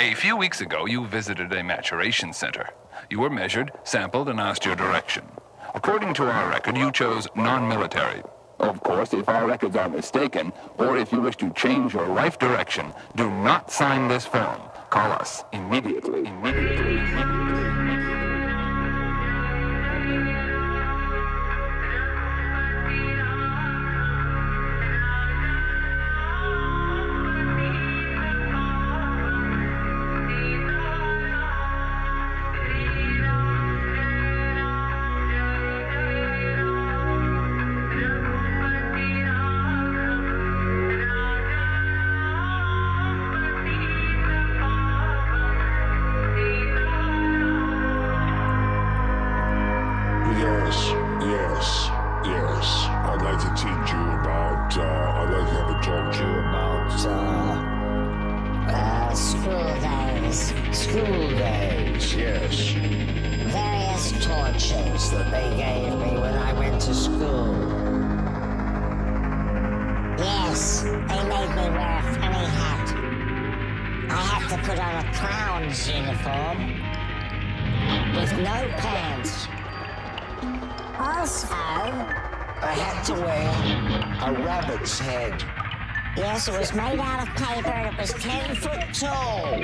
A few weeks ago, you visited a maturation center. You were measured, sampled, and asked your direction. According to our record, you chose non-military. Of course, if our records are mistaken, or if you wish to change your life direction, do not sign this form. Call us immediately. Immediately. immediately. uniform with no pants. Also, I had to wear a rabbit's head. Yes, it was made out of paper and it was 10 foot tall.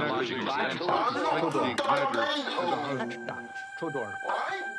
technological advances. Todor. What?